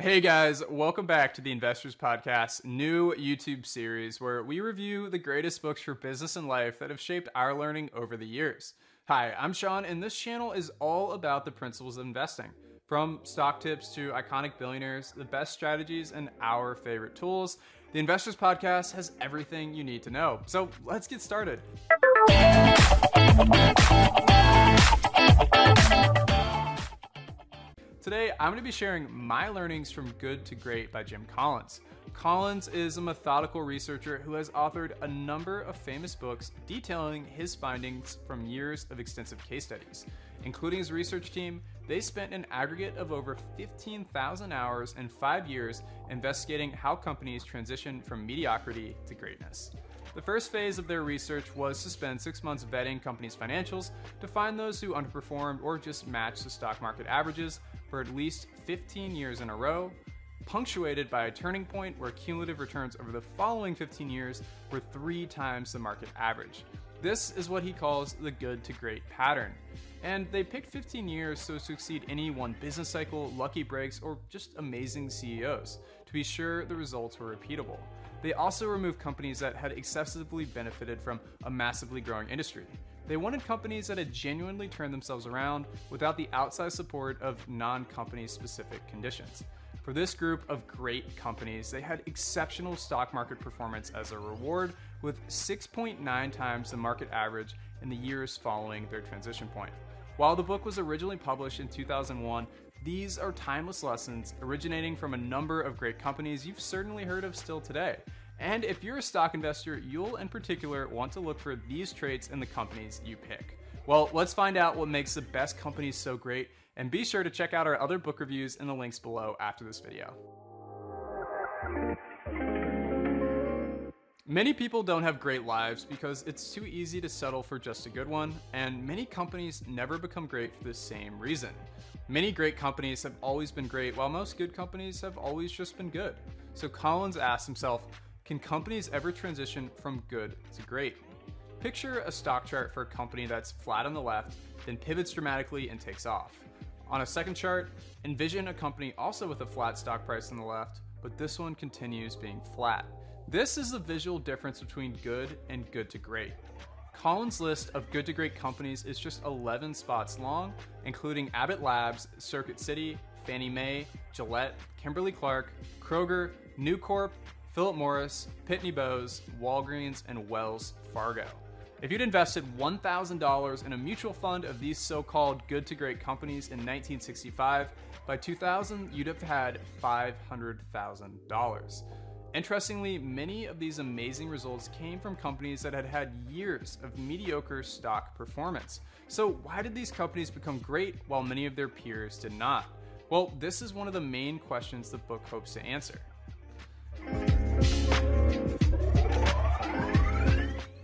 Hey guys, welcome back to the Investors Podcast new YouTube series where we review the greatest books for business and life that have shaped our learning over the years. Hi, I'm Shawn, and this channel is all about the principles of investing. From stock tips to iconic billionaires, the best strategies, and our favorite tools, the Investors Podcast has everything you need to know. So let's get started. Today, I'm going to be sharing my learnings from Good to Great by Jim Collins. Collins is a methodical researcher who has authored a number of famous books detailing his findings from years of extensive case studies. Including his research team, they spent an aggregate of over 15,000 hours in five years investigating how companies transition from mediocrity to greatness. The first phase of their research was to spend six months vetting companies' financials to find those who underperformed or just matched the stock market averages for at least 15 years in a row, punctuated by a turning point where cumulative returns over the following 15 years were three times the market average. This is what he calls the good to great pattern. And they picked 15 years so as to exceed any one business cycle, lucky breaks, or just amazing CEOs, to be sure the results were repeatable. They also removed companies that had excessively benefited from a massively growing industry. They wanted companies that had genuinely turned themselves around without the outside support of non company specific conditions. For this group of great companies, they had exceptional stock market performance as a reward, with 6.9 times the market average in the years following their transition point. While the book was originally published in 2001, these are timeless lessons originating from a number of great companies you've certainly heard of still today. And if you're a stock investor, you'll in particular want to look for these traits in the companies you pick. Well, let's find out what makes the best companies so great, and be sure to check out our other book reviews in the links below after this video. Many people don't have great lives because it's too easy to settle for just a good one, and many companies never become great for the same reason. Many great companies have always been great, while most good companies have always just been good. So Collins asked himself, can companies ever transition from good to great? Picture a stock chart for a company that's flat on the left, then pivots dramatically and takes off. On a second chart, envision a company also with a flat stock price on the left, but this one continues being flat. This is the visual difference between good and good to great. Collins' list of good to great companies is just 11 spots long, including Abbott Labs, Circuit City, Fannie Mae, Gillette, Kimberly Clark, Kroger, Nucor, Philip Morris, Pitney Bowes, Walgreens, and Wells Fargo. If you'd invested $1,000 in a mutual fund of these so called good to great companies in 1965, by 2000 you'd have had $500,000. Interestingly, many of these amazing results came from companies that had had years of mediocre stock performance. So, why did these companies become great while many of their peers did not? Well, this is one of the main questions the book hopes to answer.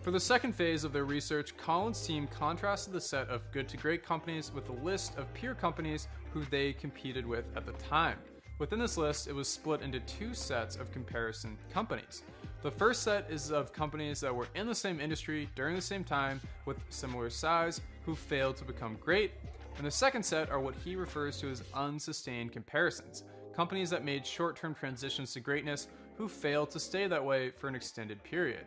For the second phase of their research, Collins' team contrasted the set of good to great companies with a list of peer companies who they competed with at the time. Within this list, it was split into two sets of comparison companies. The first set is of companies that were in the same industry during the same time with similar size who failed to become great. And the second set are what he refers to as unsustained comparisons companies that made short term transitions to greatness who failed to stay that way for an extended period.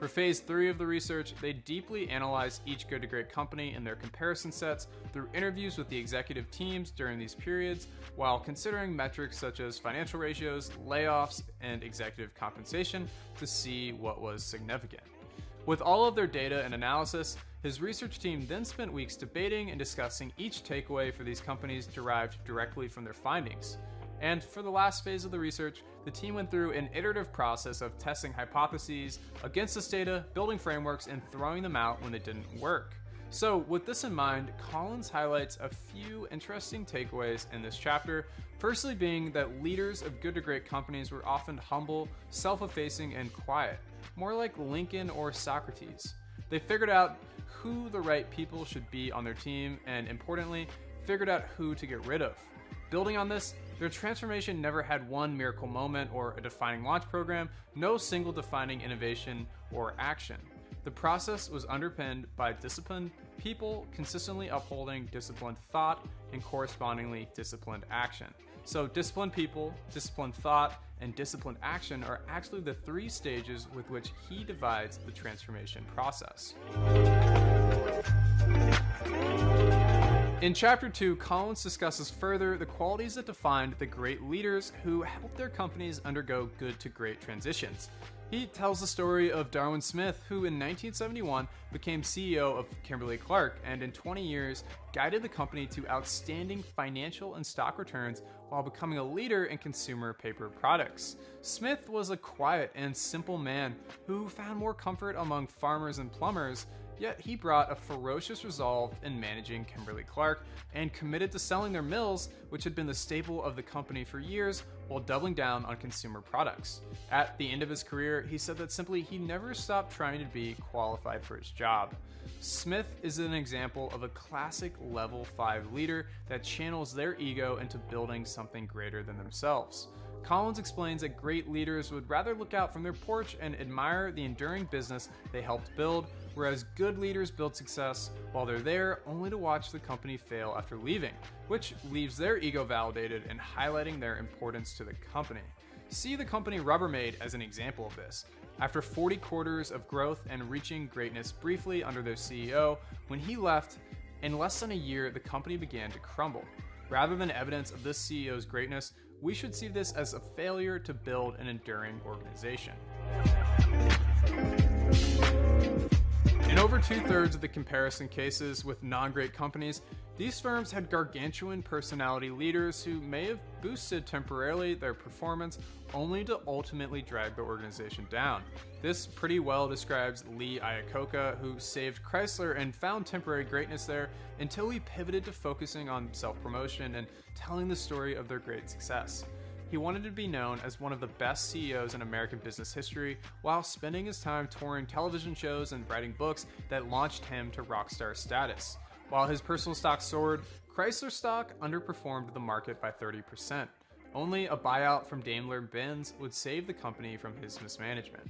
For phase three of the research, they deeply analyzed each good to great company and their comparison sets through interviews with the executive teams during these periods, while considering metrics such as financial ratios, layoffs, and executive compensation to see what was significant. With all of their data and analysis, his research team then spent weeks debating and discussing each takeaway for these companies derived directly from their findings. And for the last phase of the research, the team went through an iterative process of testing hypotheses against this data, building frameworks, and throwing them out when they didn't work. So, with this in mind, Collins highlights a few interesting takeaways in this chapter. Firstly, being that leaders of good to great companies were often humble, self effacing, and quiet, more like Lincoln or Socrates. They figured out who the right people should be on their team, and importantly, figured out who to get rid of. Building on this, their transformation never had one miracle moment or a defining launch program, no single defining innovation or action. The process was underpinned by disciplined people consistently upholding disciplined thought and correspondingly disciplined action. So, disciplined people, disciplined thought, and disciplined action are actually the three stages with which he divides the transformation process. In chapter 2, Collins discusses further the qualities that defined the great leaders who helped their companies undergo good to great transitions. He tells the story of Darwin Smith, who in 1971 became CEO of Kimberly Clark and in 20 years guided the company to outstanding financial and stock returns while becoming a leader in consumer paper products. Smith was a quiet and simple man who found more comfort among farmers and plumbers Yet he brought a ferocious resolve in managing Kimberly Clark and committed to selling their mills, which had been the staple of the company for years, while doubling down on consumer products. At the end of his career, he said that simply he never stopped trying to be qualified for his job. Smith is an example of a classic level 5 leader that channels their ego into building something greater than themselves. Collins explains that great leaders would rather look out from their porch and admire the enduring business they helped build whereas good leaders build success while they're there only to watch the company fail after leaving, which leaves their ego validated and highlighting their importance to the company. See the company Rubbermaid as an example of this. After 40 quarters of growth and reaching greatness briefly under their CEO, when he left, in less than a year, the company began to crumble. Rather than evidence of this CEO's greatness, we should see this as a failure to build an enduring organization. In over two thirds of the comparison cases with non great companies, these firms had gargantuan personality leaders who may have boosted temporarily their performance only to ultimately drag the organization down. This pretty well describes Lee Iacocca, who saved Chrysler and found temporary greatness there until he pivoted to focusing on self promotion and telling the story of their great success. He wanted to be known as one of the best CEOs in American business history while spending his time touring television shows and writing books that launched him to rock star status. While his personal stock soared, Chrysler stock underperformed the market by 30%. Only a buyout from Daimler Benz would save the company from his mismanagement.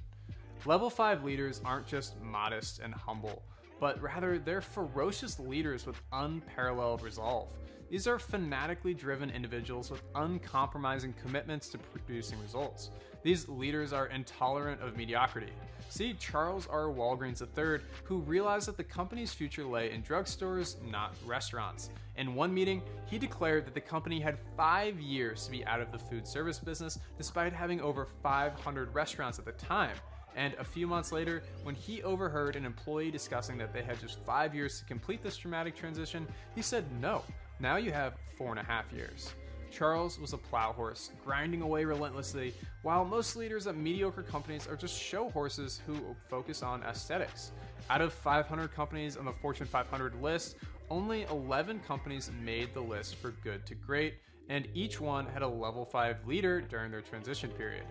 Level 5 leaders aren't just modest and humble, but rather they're ferocious leaders with unparalleled resolve. These are fanatically driven individuals with uncompromising commitments to producing results. These leaders are intolerant of mediocrity. See Charles R. Walgreens III, who realized that the company's future lay in drugstores, not restaurants. In one meeting, he declared that the company had five years to be out of the food service business, despite having over 500 restaurants at the time. And a few months later, when he overheard an employee discussing that they had just five years to complete this dramatic transition, he said no. Now you have four and a half years. Charles was a plow horse, grinding away relentlessly, while most leaders at mediocre companies are just show horses who focus on aesthetics. Out of 500 companies on the Fortune 500 list, only 11 companies made the list for good to great, and each one had a level 5 leader during their transition period.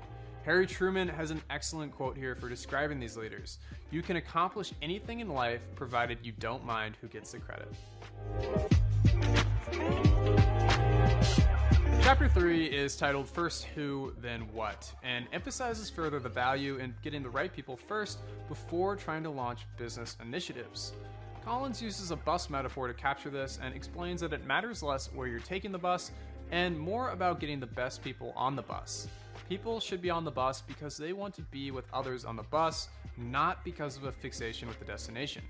Harry Truman has an excellent quote here for describing these leaders. You can accomplish anything in life provided you don't mind who gets the credit. Chapter 3 is titled First Who, Then What, and emphasizes further the value in getting the right people first before trying to launch business initiatives. Collins uses a bus metaphor to capture this and explains that it matters less where you're taking the bus and more about getting the best people on the bus. People should be on the bus because they want to be with others on the bus, not because of a fixation with the destination.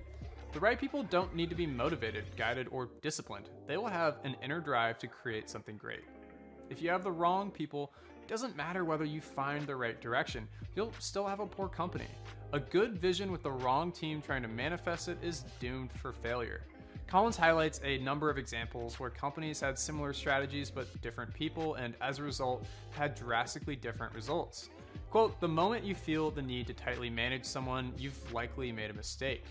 The right people don't need to be motivated, guided, or disciplined. They will have an inner drive to create something great. If you have the wrong people, it doesn't matter whether you find the right direction, you'll still have a poor company. A good vision with the wrong team trying to manifest it is doomed for failure. Collins highlights a number of examples where companies had similar strategies but different people, and as a result, had drastically different results. Quote, the moment you feel the need to tightly manage someone, you've likely made a mistake.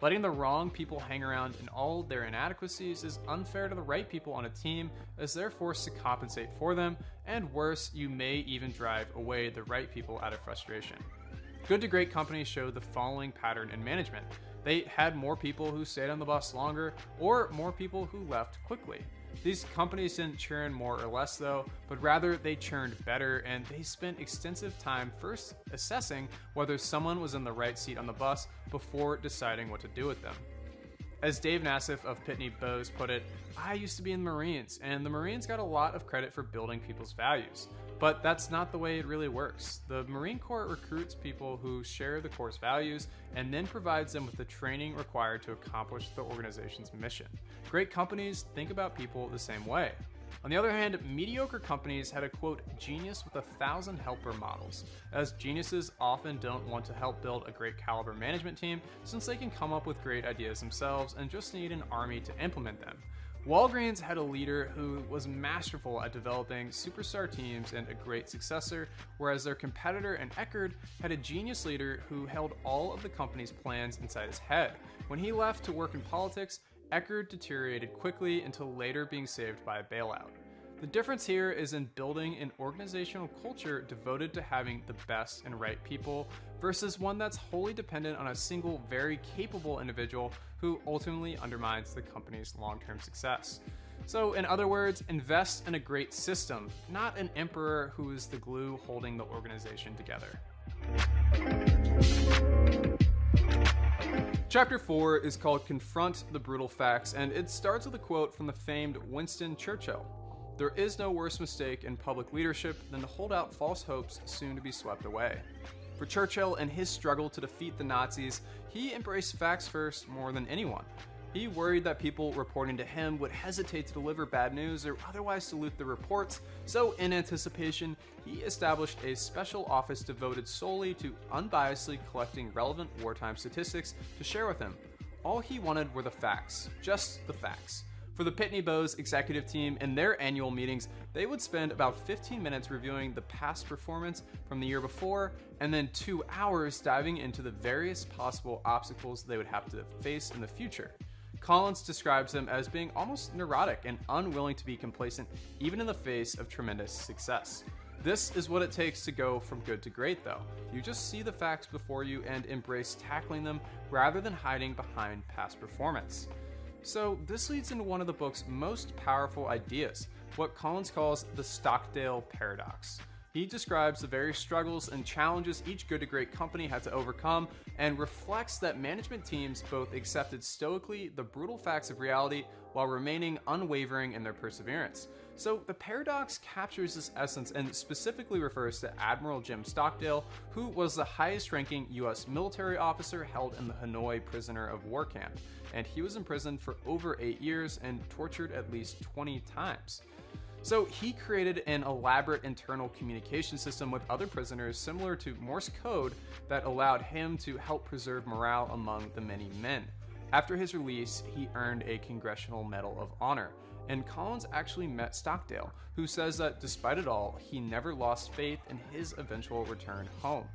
Letting the wrong people hang around in all their inadequacies is unfair to the right people on a team as they're forced to compensate for them, and worse, you may even drive away the right people out of frustration. Good to great companies show the following pattern in management. They had more people who stayed on the bus longer, or more people who left quickly. These companies didn't churn more or less, though, but rather they churned better and they spent extensive time first assessing whether someone was in the right seat on the bus before deciding what to do with them. As Dave Nassif of Pitney Bowes put it, I used to be in the Marines, and the Marines got a lot of credit for building people's values. But that's not the way it really works. The Marine Corps recruits people who share the Corps' values and then provides them with the training required to accomplish the organization's mission. Great companies think about people the same way. On the other hand, mediocre companies had a quote, genius with a thousand helper models, as geniuses often don't want to help build a great caliber management team since they can come up with great ideas themselves and just need an army to implement them. Walgreens had a leader who was masterful at developing superstar teams and a great successor, whereas their competitor and Eckerd had a genius leader who held all of the company's plans inside his head. When he left to work in politics, Eckerd deteriorated quickly until later being saved by a bailout. The difference here is in building an organizational culture devoted to having the best and right people versus one that's wholly dependent on a single, very capable individual who ultimately undermines the company's long term success. So, in other words, invest in a great system, not an emperor who is the glue holding the organization together. Chapter 4 is called Confront the Brutal Facts, and it starts with a quote from the famed Winston Churchill There is no worse mistake in public leadership than to hold out false hopes soon to be swept away. For Churchill and his struggle to defeat the Nazis, he embraced facts first more than anyone. He worried that people reporting to him would hesitate to deliver bad news or otherwise salute the reports, so in anticipation, he established a special office devoted solely to unbiasedly collecting relevant wartime statistics to share with him. All he wanted were the facts, just the facts. For the Pitney Bowes executive team in their annual meetings, they would spend about 15 minutes reviewing the past performance from the year before, and then two hours diving into the various possible obstacles they would have to face in the future. Collins describes them as being almost neurotic and unwilling to be complacent, even in the face of tremendous success. This is what it takes to go from good to great, though. You just see the facts before you and embrace tackling them rather than hiding behind past performance. So, this leads into one of the book's most powerful ideas, what Collins calls the Stockdale Paradox. He describes the various struggles and challenges each good to great company had to overcome and reflects that management teams both accepted stoically the brutal facts of reality while remaining unwavering in their perseverance. So, the paradox captures this essence and specifically refers to Admiral Jim Stockdale, who was the highest ranking US military officer held in the Hanoi prisoner of war camp, and he was imprisoned for over eight years and tortured at least 20 times. So he created an elaborate internal communication system with other prisoners similar to Morse code that allowed him to help preserve morale among the many men. After his release, he earned a Congressional Medal of Honor, and Collins actually met Stockdale, who says that despite it all, he never lost faith in his eventual return home.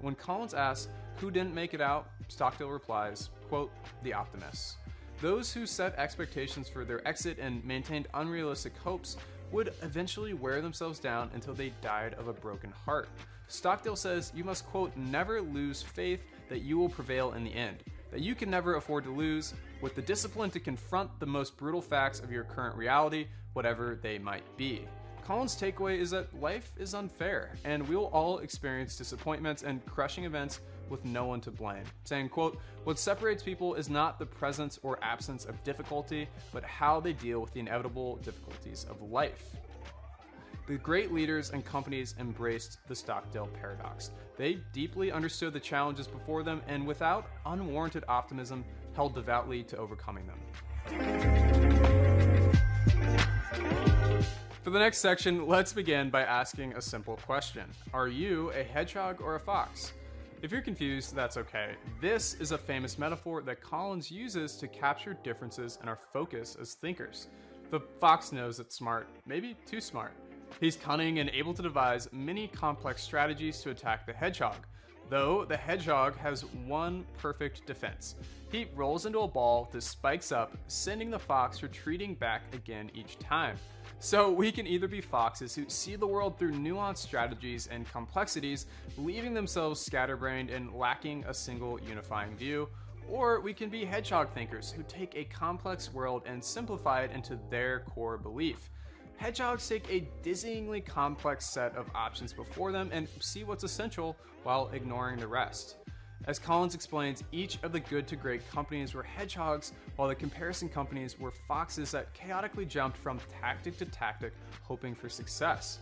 When Collins asks who didn't make it out, Stockdale replies, quote, the optimists. Those who set expectations for their exit and maintained unrealistic hopes would eventually wear themselves down until they died of a broken heart. Stockdale says you must, quote, never lose faith that you will prevail in the end, that you can never afford to lose, with the discipline to confront the most brutal facts of your current reality, whatever they might be. Collins' takeaway is that life is unfair, and we will all experience disappointments and crushing events with no one to blame, saying, quote, what separates people is not the presence or absence of difficulty, but how they deal with the inevitable difficulties of life. The great leaders and companies embraced the Stockdale paradox. They deeply understood the challenges before them and without unwarranted optimism held devoutly to overcoming them. For the next section, let's begin by asking a simple question Are you a hedgehog or a fox? If you're confused, that's okay. This is a famous metaphor that Collins uses to capture differences in our focus as thinkers. The fox knows it's smart, maybe too smart. He's cunning and able to devise many complex strategies to attack the hedgehog, though the hedgehog has one perfect defense. He rolls into a ball that spikes up, sending the fox retreating back again each time. So we can either be foxes who see the world through nuanced strategies and complexities, leaving themselves scatterbrained and lacking a single unifying view, or we can be hedgehog thinkers who take a complex world and simplify it into their core belief. Hedgehogs take a dizzyingly complex set of options before them and see what's essential while ignoring the rest. As Collins explains, each of the good to great companies were hedgehogs, while the comparison companies were foxes that chaotically jumped from tactic to tactic, hoping for success.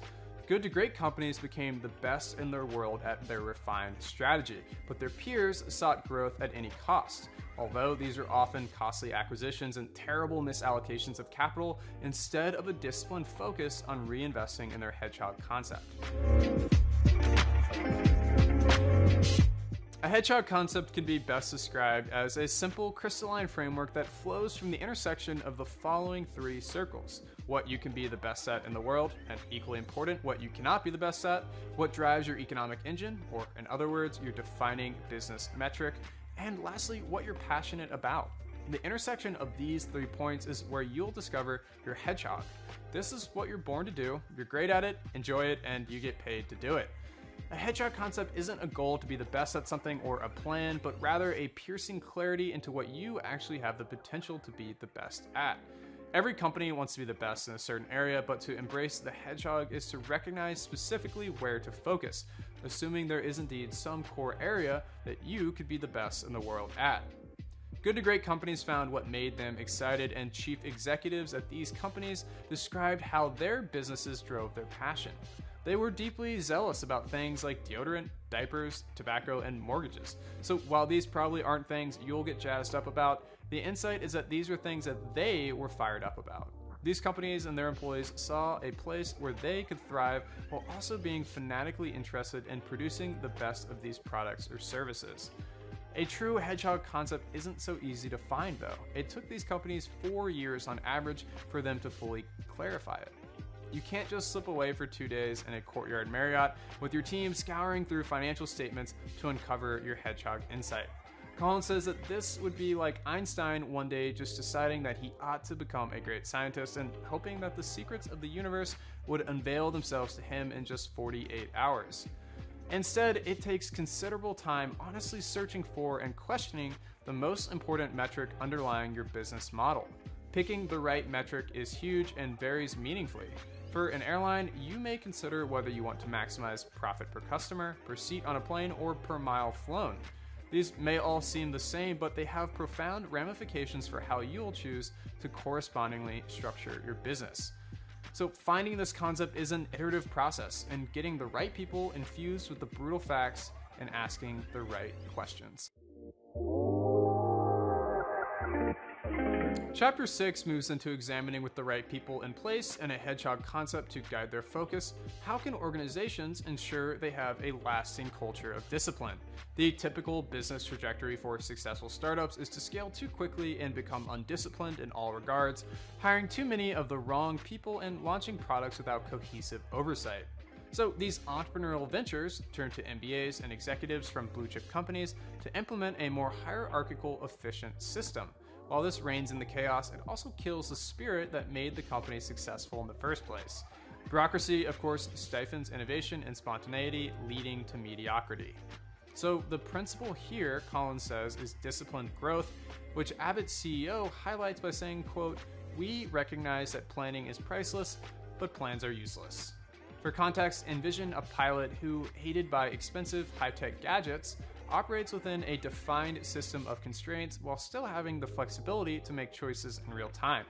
Good to great companies became the best in their world at their refined strategy, but their peers sought growth at any cost. Although these are often costly acquisitions and terrible misallocations of capital, instead of a disciplined focus on reinvesting in their hedgehog concept. A hedgehog concept can be best described as a simple crystalline framework that flows from the intersection of the following three circles what you can be the best at in the world, and equally important, what you cannot be the best at, what drives your economic engine, or in other words, your defining business metric, and lastly, what you're passionate about. The intersection of these three points is where you'll discover your hedgehog. This is what you're born to do, you're great at it, enjoy it, and you get paid to do it. A hedgehog concept isn't a goal to be the best at something or a plan, but rather a piercing clarity into what you actually have the potential to be the best at. Every company wants to be the best in a certain area, but to embrace the hedgehog is to recognize specifically where to focus, assuming there is indeed some core area that you could be the best in the world at. Good to Great companies found what made them excited, and chief executives at these companies described how their businesses drove their passion. They were deeply zealous about things like deodorant, diapers, tobacco, and mortgages. So while these probably aren't things you'll get jazzed up about, the insight is that these were things that they were fired up about. These companies and their employees saw a place where they could thrive while also being fanatically interested in producing the best of these products or services. A true hedgehog concept isn't so easy to find though. It took these companies four years on average for them to fully clarify it. You can't just slip away for two days in a courtyard Marriott with your team scouring through financial statements to uncover your hedgehog insight. Collins says that this would be like Einstein one day just deciding that he ought to become a great scientist and hoping that the secrets of the universe would unveil themselves to him in just 48 hours. Instead, it takes considerable time honestly searching for and questioning the most important metric underlying your business model. Picking the right metric is huge and varies meaningfully. For an airline, you may consider whether you want to maximize profit per customer, per seat on a plane, or per mile flown. These may all seem the same, but they have profound ramifications for how you'll choose to correspondingly structure your business. So, finding this concept is an iterative process, and getting the right people infused with the brutal facts and asking the right questions. Chapter 6 moves into examining with the right people in place and a hedgehog concept to guide their focus. How can organizations ensure they have a lasting culture of discipline? The typical business trajectory for successful startups is to scale too quickly and become undisciplined in all regards, hiring too many of the wrong people and launching products without cohesive oversight. So these entrepreneurial ventures turn to MBAs and executives from blue chip companies to implement a more hierarchical, efficient system. While this reigns in the chaos, it also kills the spirit that made the company successful in the first place. Bureaucracy, of course, stifles innovation and spontaneity, leading to mediocrity. So, the principle here, Collins says, is disciplined growth, which Abbott's CEO highlights by saying, quote, We recognize that planning is priceless, but plans are useless. For context, envision a pilot who, aided by expensive high tech gadgets, operates within a defined system of constraints while still having the flexibility to make choices in real time.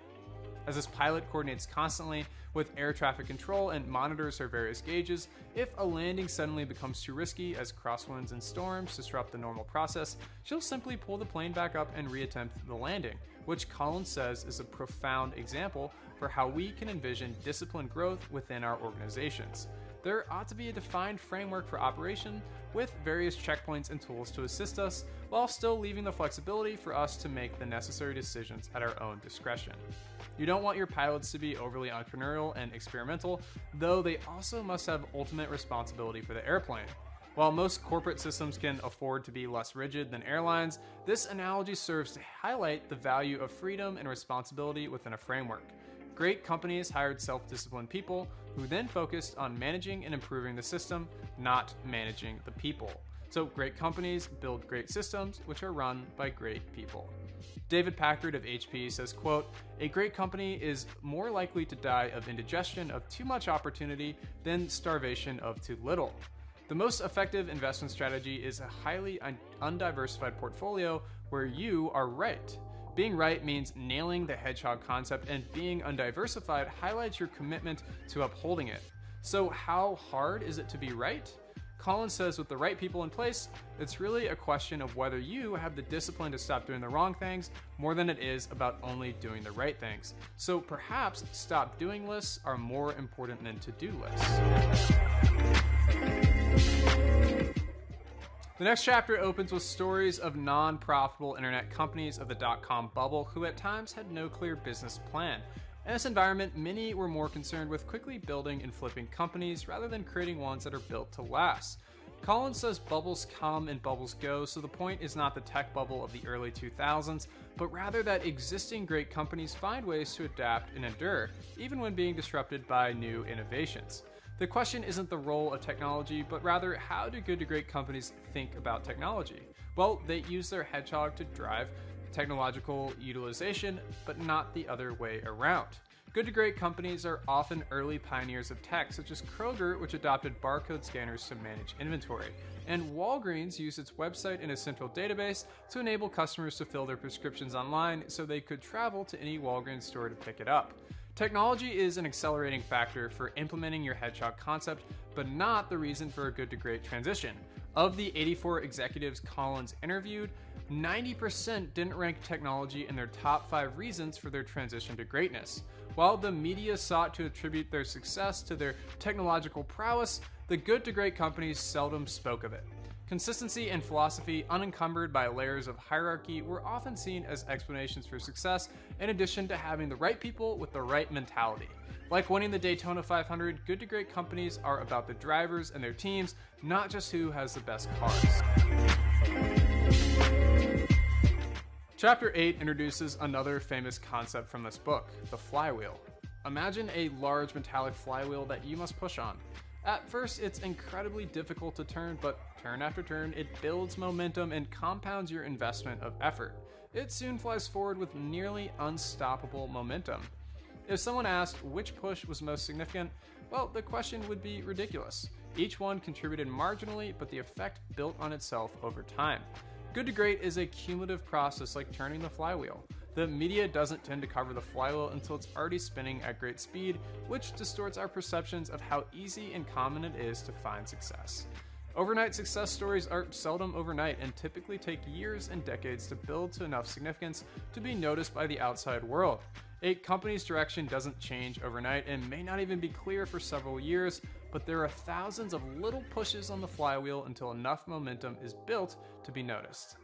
As this pilot coordinates constantly with air traffic control and monitors her various gauges, if a landing suddenly becomes too risky as crosswinds and storms disrupt the normal process, she'll simply pull the plane back up and reattempt the landing, which Collins says is a profound example for how we can envision disciplined growth within our organizations there ought to be a defined framework for operation with various checkpoints and tools to assist us, while still leaving the flexibility for us to make the necessary decisions at our own discretion. You don't want your pilots to be overly entrepreneurial and experimental, though they also must have ultimate responsibility for the airplane. While most corporate systems can afford to be less rigid than airlines, this analogy serves to highlight the value of freedom and responsibility within a framework. Great companies hired self disciplined people who then focused on managing and improving the system, not managing the people. So, great companies build great systems which are run by great people. David Packard of HP says, quote, "A great company is more likely to die of indigestion of too much opportunity than starvation of too little." The most effective investment strategy is a highly un- undiversified portfolio where you are right. Being right means nailing the hedgehog concept, and being undiversified highlights your commitment to upholding it. So, how hard is it to be right? Collins says with the right people in place, it's really a question of whether you have the discipline to stop doing the wrong things more than it is about only doing the right things. So perhaps stop doing lists are more important than to do lists. The next chapter opens with stories of non profitable internet companies of the dot com bubble who at times had no clear business plan. In this environment, many were more concerned with quickly building and flipping companies rather than creating ones that are built to last. Collins says bubbles come and bubbles go, so the point is not the tech bubble of the early 2000s, but rather that existing great companies find ways to adapt and endure, even when being disrupted by new innovations. The question isn't the role of technology, but rather how do good to great companies think about technology? Well, they use their hedgehog to drive technological utilization, but not the other way around. Good to great companies are often early pioneers of tech, such as Kroger, which adopted barcode scanners to manage inventory, and Walgreens used its website and a central database to enable customers to fill their prescriptions online so they could travel to any Walgreens store to pick it up. Technology is an accelerating factor for implementing your hedgehog concept, but not the reason for a good to great transition. Of the 84 executives Collins interviewed, 90% didn't rank technology in their top five reasons for their transition to greatness. While the media sought to attribute their success to their technological prowess, the good to great companies seldom spoke of it. Consistency and philosophy, unencumbered by layers of hierarchy, were often seen as explanations for success, in addition to having the right people with the right mentality. Like winning the Daytona 500, good to great companies are about the drivers and their teams, not just who has the best cars. Chapter 8 introduces another famous concept from this book the flywheel. Imagine a large metallic flywheel that you must push on. At first, it's incredibly difficult to turn, but turn after turn, it builds momentum and compounds your investment of effort. It soon flies forward with nearly unstoppable momentum. If someone asked which push was most significant, well, the question would be ridiculous. Each one contributed marginally, but the effect built on itself over time. Good to great is a cumulative process like turning the flywheel. The media doesn't tend to cover the flywheel until it's already spinning at great speed, which distorts our perceptions of how easy and common it is to find success. Overnight success stories are seldom overnight and typically take years and decades to build to enough significance to be noticed by the outside world. A company's direction doesn't change overnight and may not even be clear for several years, but there are thousands of little pushes on the flywheel until enough momentum is built to be noticed.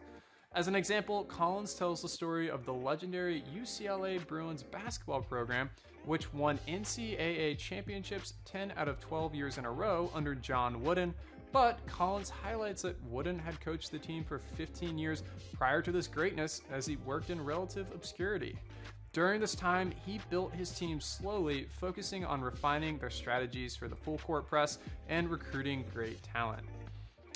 As an example, Collins tells the story of the legendary UCLA Bruins basketball program, which won NCAA championships 10 out of 12 years in a row under John Wooden. But Collins highlights that Wooden had coached the team for 15 years prior to this greatness as he worked in relative obscurity. During this time, he built his team slowly, focusing on refining their strategies for the full court press and recruiting great talent.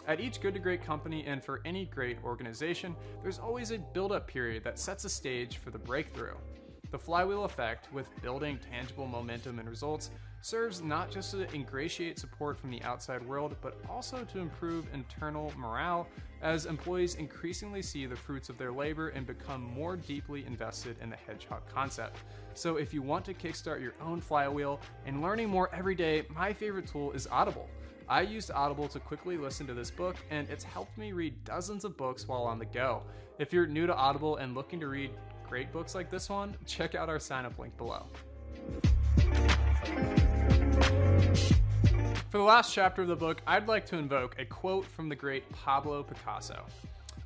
At each good to great company and for any great organization, there's always a build up period that sets a stage for the breakthrough. The flywheel effect, with building tangible momentum and results, serves not just to ingratiate support from the outside world, but also to improve internal morale as employees increasingly see the fruits of their labor and become more deeply invested in the hedgehog concept. So, if you want to kickstart your own flywheel and learning more every day, my favorite tool is Audible. I used Audible to quickly listen to this book, and it's helped me read dozens of books while on the go. If you're new to Audible and looking to read great books like this one, check out our sign up link below. For the last chapter of the book, I'd like to invoke a quote from the great Pablo Picasso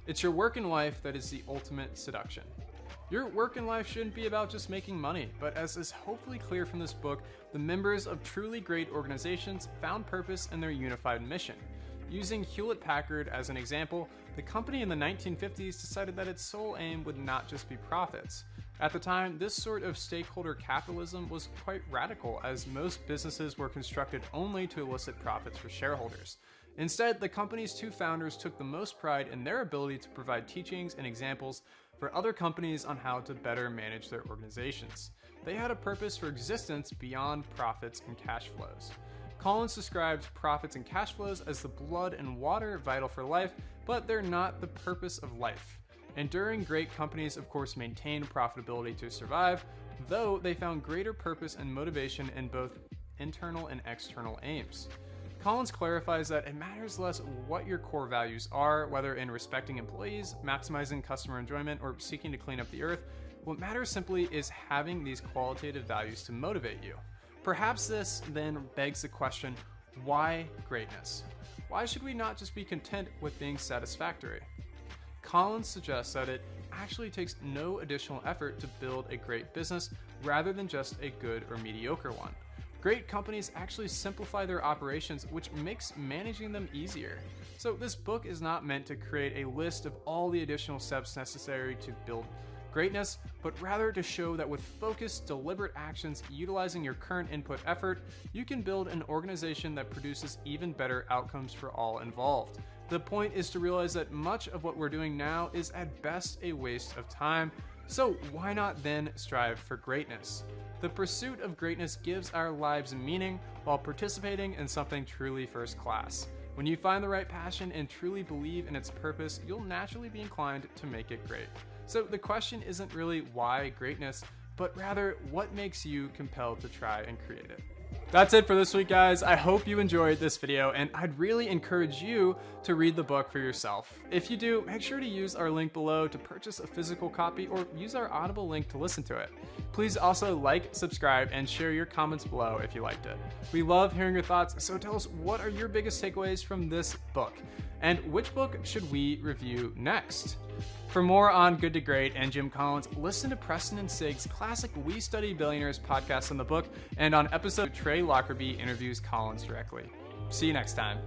It's your work in life that is the ultimate seduction. Your work in life shouldn't be about just making money, but as is hopefully clear from this book, the members of truly great organizations found purpose in their unified mission. Using Hewlett Packard as an example, the company in the 1950s decided that its sole aim would not just be profits. At the time, this sort of stakeholder capitalism was quite radical, as most businesses were constructed only to elicit profits for shareholders. Instead, the company's two founders took the most pride in their ability to provide teachings and examples for other companies on how to better manage their organizations. They had a purpose for existence beyond profits and cash flows. Collins describes profits and cash flows as the blood and water vital for life, but they're not the purpose of life. Enduring great companies, of course, maintain profitability to survive, though they found greater purpose and motivation in both internal and external aims. Collins clarifies that it matters less what your core values are, whether in respecting employees, maximizing customer enjoyment, or seeking to clean up the earth. What matters simply is having these qualitative values to motivate you. Perhaps this then begs the question why greatness? Why should we not just be content with being satisfactory? Collins suggests that it actually takes no additional effort to build a great business rather than just a good or mediocre one. Great companies actually simplify their operations, which makes managing them easier. So, this book is not meant to create a list of all the additional steps necessary to build greatness, but rather to show that with focused, deliberate actions utilizing your current input effort, you can build an organization that produces even better outcomes for all involved. The point is to realize that much of what we're doing now is at best a waste of time, so why not then strive for greatness? The pursuit of greatness gives our lives meaning while participating in something truly first class. When you find the right passion and truly believe in its purpose, you'll naturally be inclined to make it great. So the question isn't really why greatness, but rather what makes you compelled to try and create it. That's it for this week, guys. I hope you enjoyed this video, and I'd really encourage you to read the book for yourself. If you do, make sure to use our link below to purchase a physical copy or use our Audible link to listen to it. Please also like, subscribe, and share your comments below if you liked it. We love hearing your thoughts, so tell us what are your biggest takeaways from this book, and which book should we review next? For more on Good to Great and Jim Collins, listen to Preston and Stig's classic We Study Billionaires podcast on the book and on episode Trey Lockerbie interviews Collins directly. See you next time.